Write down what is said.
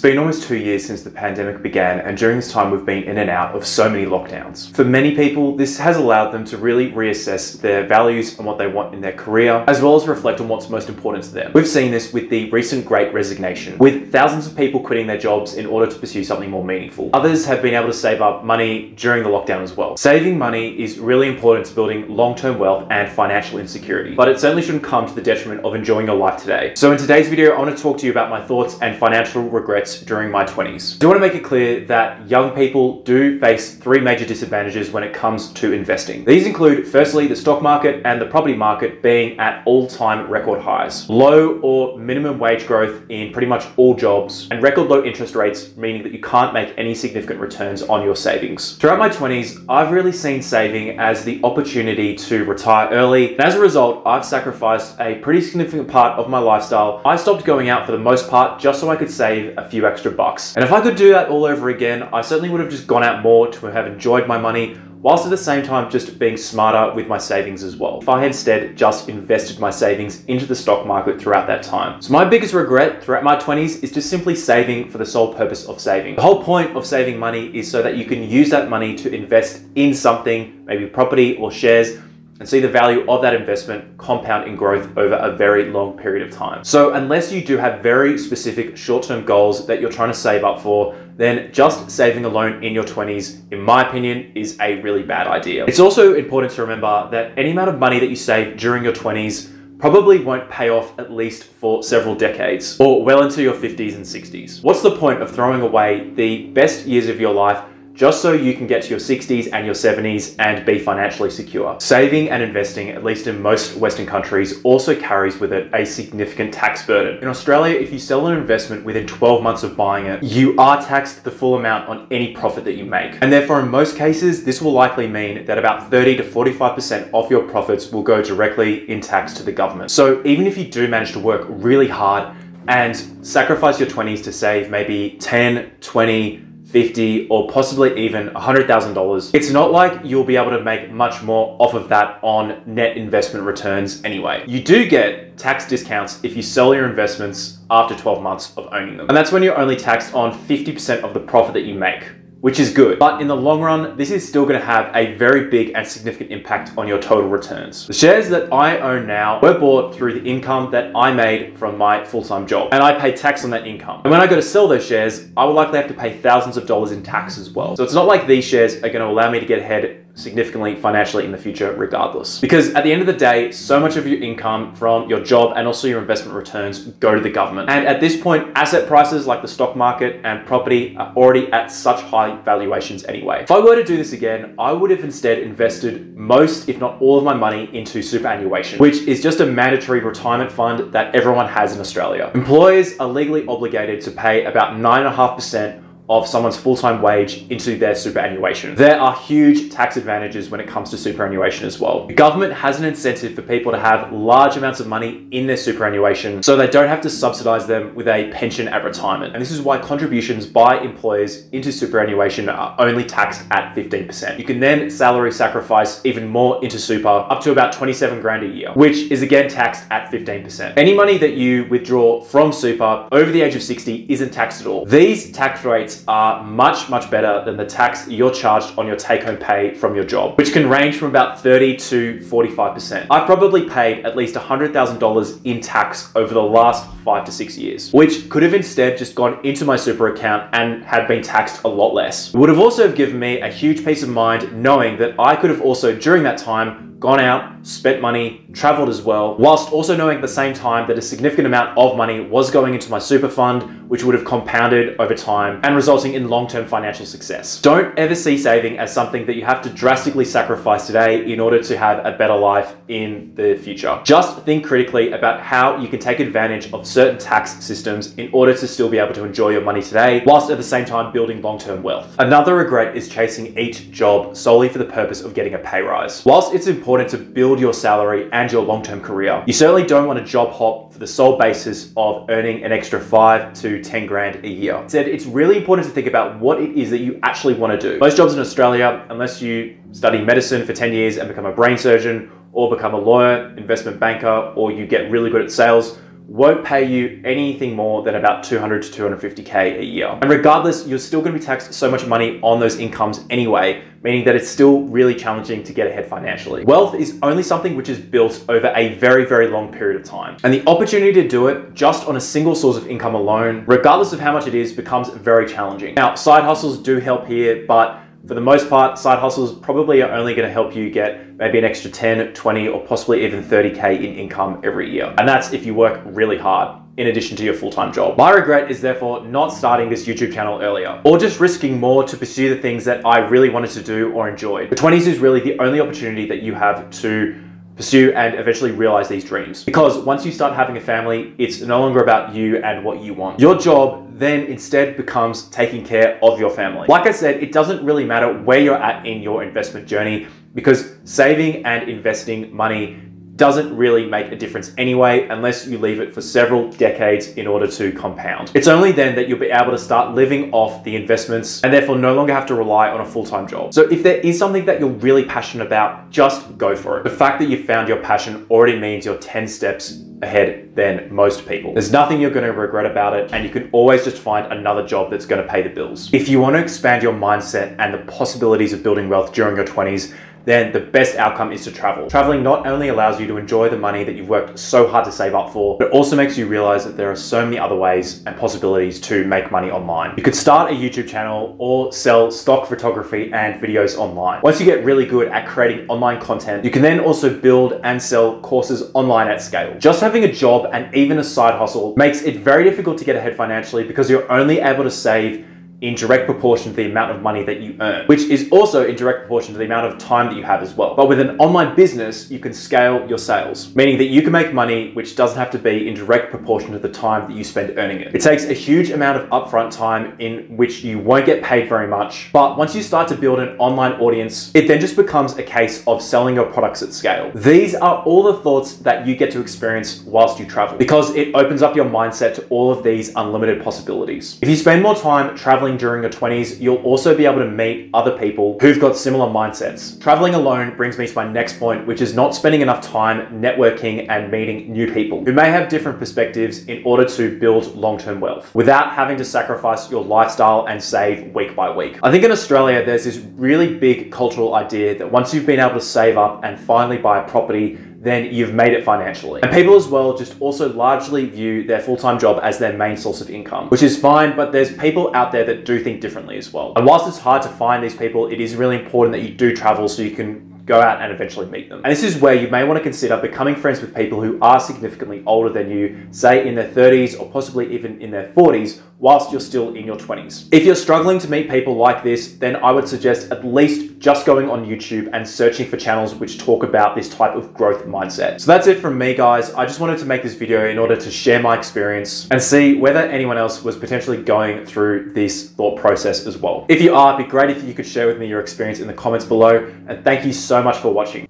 It's been almost two years since the pandemic began, and during this time, we've been in and out of so many lockdowns. For many people, this has allowed them to really reassess their values and what they want in their career, as well as reflect on what's most important to them. We've seen this with the recent great resignation, with thousands of people quitting their jobs in order to pursue something more meaningful. Others have been able to save up money during the lockdown as well. Saving money is really important to building long term wealth and financial insecurity, but it certainly shouldn't come to the detriment of enjoying your life today. So, in today's video, I want to talk to you about my thoughts and financial regrets during my 20s. I do want to make it clear that young people do face three major disadvantages when it comes to investing. These include, firstly, the stock market and the property market being at all time record highs, low or minimum wage growth in pretty much all jobs, and record low interest rates, meaning that you can't make any significant returns on your savings. Throughout my 20s, I've really seen saving as the opportunity to retire early, and as a result, I've sacrificed a pretty significant part of my lifestyle. I stopped going out for the most part just so I could save a few extra bucks. And if I could do that all over again, I certainly would have just gone out more to have enjoyed my money whilst at the same time just being smarter with my savings as well. If I had instead just invested my savings into the stock market throughout that time. So my biggest regret throughout my 20s is just simply saving for the sole purpose of saving. The whole point of saving money is so that you can use that money to invest in something, maybe property or shares, and see the value of that investment compound in growth over a very long period of time. So unless you do have very specific short-term goals that you're trying to save up for, then just saving alone in your 20s, in my opinion, is a really bad idea. It's also important to remember that any amount of money that you save during your 20s probably won't pay off at least for several decades or well into your 50s and 60s. What's the point of throwing away the best years of your life just so you can get to your 60s and your 70s and be financially secure. Saving and investing, at least in most Western countries, also carries with it a significant tax burden. In Australia, if you sell an investment within 12 months of buying it, you are taxed the full amount on any profit that you make. And therefore, in most cases, this will likely mean that about 30 to 45% of your profits will go directly in tax to the government. So even if you do manage to work really hard and sacrifice your 20s to save maybe 10, 20, 50 or possibly even $100,000, it's not like you'll be able to make much more off of that on net investment returns anyway. You do get tax discounts if you sell your investments after 12 months of owning them. And that's when you're only taxed on 50% of the profit that you make which is good. But in the long run, this is still gonna have a very big and significant impact on your total returns. The shares that I own now were bought through the income that I made from my full-time job, and I pay tax on that income. And when I go to sell those shares, I will likely have to pay thousands of dollars in tax as well. So it's not like these shares are gonna allow me to get ahead significantly financially in the future regardless. Because at the end of the day, so much of your income from your job and also your investment returns go to the government. And at this point, asset prices like the stock market and property are already at such high valuations anyway. If I were to do this again, I would have instead invested most, if not all of my money into superannuation, which is just a mandatory retirement fund that everyone has in Australia. Employers are legally obligated to pay about 9.5% of someone's full-time wage into their superannuation. There are huge tax advantages when it comes to superannuation as well. The government has an incentive for people to have large amounts of money in their superannuation so they don't have to subsidize them with a pension at retirement. And this is why contributions by employers into superannuation are only taxed at 15%. You can then salary sacrifice even more into super up to about 27 grand a year, which is again taxed at 15%. Any money that you withdraw from super over the age of 60 isn't taxed at all. These tax rates are much, much better than the tax you're charged on your take home pay from your job, which can range from about 30 to 45%. I've probably paid at least $100,000 in tax over the last five to six years, which could have instead just gone into my super account and have been taxed a lot less. It would have also given me a huge peace of mind knowing that I could have also during that time gone out, spent money, traveled as well, whilst also knowing at the same time that a significant amount of money was going into my super fund, which would have compounded over time and resulting in long-term financial success. Don't ever see saving as something that you have to drastically sacrifice today in order to have a better life in the future. Just think critically about how you can take advantage of certain tax systems in order to still be able to enjoy your money today, whilst at the same time building long-term wealth. Another regret is chasing each job solely for the purpose of getting a pay rise. Whilst it's important important to build your salary and your long-term career. You certainly don't want to job hop for the sole basis of earning an extra five to 10 grand a year. Instead, it's really important to think about what it is that you actually want to do. Most jobs in Australia, unless you study medicine for 10 years and become a brain surgeon or become a lawyer, investment banker, or you get really good at sales, won't pay you anything more than about 200 to 250k a year. And regardless, you're still going to be taxed so much money on those incomes anyway, meaning that it's still really challenging to get ahead financially. Wealth is only something which is built over a very, very long period of time. And the opportunity to do it just on a single source of income alone, regardless of how much it is, becomes very challenging. Now, side hustles do help here, but for the most part, side hustles probably are only going to help you get maybe an extra 10, 20, or possibly even 30K in income every year. And that's if you work really hard in addition to your full-time job. My regret is therefore not starting this YouTube channel earlier or just risking more to pursue the things that I really wanted to do or enjoyed. The 20s is really the only opportunity that you have to pursue and eventually realize these dreams. Because once you start having a family, it's no longer about you and what you want. Your job then instead becomes taking care of your family. Like I said, it doesn't really matter where you're at in your investment journey because saving and investing money doesn't really make a difference anyway unless you leave it for several decades in order to compound. It's only then that you'll be able to start living off the investments and therefore no longer have to rely on a full-time job. So if there is something that you're really passionate about, just go for it. The fact that you found your passion already means you're 10 steps ahead than most people. There's nothing you're going to regret about it, and you can always just find another job that's going to pay the bills. If you want to expand your mindset and the possibilities of building wealth during your 20s, then the best outcome is to travel. Traveling not only allows you to enjoy the money that you've worked so hard to save up for, but also makes you realize that there are so many other ways and possibilities to make money online. You could start a YouTube channel or sell stock photography and videos online. Once you get really good at creating online content, you can then also build and sell courses online at scale. Just having a job and even a side hustle makes it very difficult to get ahead financially because you're only able to save in direct proportion to the amount of money that you earn, which is also in direct proportion to the amount of time that you have as well. But with an online business, you can scale your sales, meaning that you can make money which doesn't have to be in direct proportion to the time that you spend earning it. It takes a huge amount of upfront time in which you won't get paid very much. But once you start to build an online audience, it then just becomes a case of selling your products at scale. These are all the thoughts that you get to experience whilst you travel because it opens up your mindset to all of these unlimited possibilities. If you spend more time traveling traveling during your 20s, you'll also be able to meet other people who've got similar mindsets. Traveling alone brings me to my next point, which is not spending enough time networking and meeting new people who may have different perspectives in order to build long-term wealth without having to sacrifice your lifestyle and save week by week. I think in Australia, there's this really big cultural idea that once you've been able to save up and finally buy a property, then you've made it financially. And people as well just also largely view their full-time job as their main source of income, which is fine, but there's people out there that do think differently as well. And whilst it's hard to find these people, it is really important that you do travel so you can go out and eventually meet them. And this is where you may want to consider becoming friends with people who are significantly older than you, say in their 30s or possibly even in their 40s, whilst you're still in your 20s. If you're struggling to meet people like this, then I would suggest at least just going on YouTube and searching for channels which talk about this type of growth mindset. So that's it from me, guys. I just wanted to make this video in order to share my experience and see whether anyone else was potentially going through this thought process as well. If you are, it'd be great if you could share with me your experience in the comments below. And thank you so much for watching.